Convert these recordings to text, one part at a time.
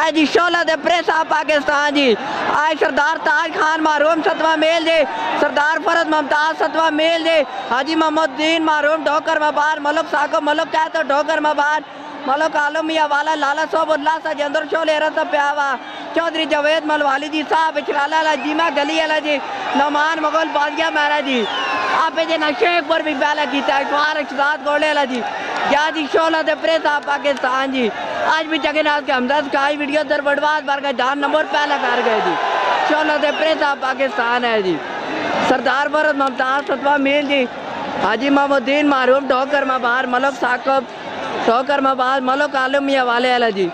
आज जी, शोला दे प्रेस आ पाकिस्तान जी। आज सरदार ताज खान, मारूम सतवा मेल जे सरदार फरज ममताज सतवा मेल जे हाजी मोहम्मदीन मारूम ढोकर मबार, मलक साको मलक चाहे तो ढोकर मबार। मलक आलम मियाँ वाला लाला सोबुल्ला सा जंदर शोले रस प्यावा। चौधरी जवेद मलवाली जी, साहब इचराला जीमा गली अला जी। नौमान मुगल बादशाह महाराज जी। आप जे नशे पर भी पहला कीता इकबार अक्षरात गोले अला जी। जी, शोला दे प्रेस आ पाकिस्तान जी। आज भी जगन्नाथ के हमदर्द का वीडियो दर बड़वाद बार का जान नंबर पहला कर गए जी। दे प्रेस आ पाकिस्तान है जी। सरदार भरत ममताज सतवा मील जी। हाजी मोहम्मदीन मारूम ढोकर मबार मलक साकब ढोकर मबार मलक आलम मियाँ वाले अला जी।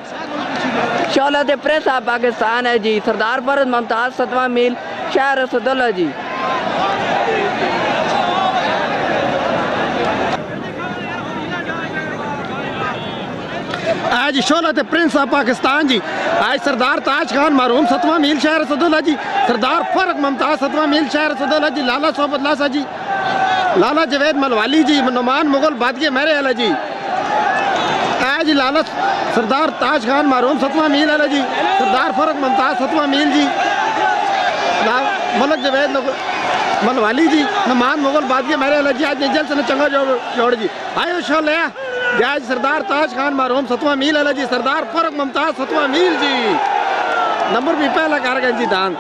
दे प्रेस आ पाकिस्तान है जी। सरदार भरत ममताज सतवा मील शाह सदुल्ला जी। आज शोलत प्रिंस ऑफ़ पाकिस्तान जी। आज सरदार ताज खान मरहूम सतवा मील शहर सदुल्ला जी। सरदार फरक ममताज सतवा मील शहर सदुल्ला जी। लाला सोबत लासा जी। लाला जवेद मलवाली जी, नुमान मुगल बादगे मेरे अला जी। आज लाला सरदार ताज खान मरहूम सतवा मील अला जी। सरदार फरक ममताज सतवा मील जी। मलक जवेद मलवाली जी, नुमान मुगल बादगे मेरे अला जी। आज जल से चंगा जोड़ जी। आयो शोले आज सरदार ताज खान, मरहूम सतवा मील अला जी सरदार फरक मुमताज़ सतवा मील जी। नंबर भी पहला कारगंज जी दान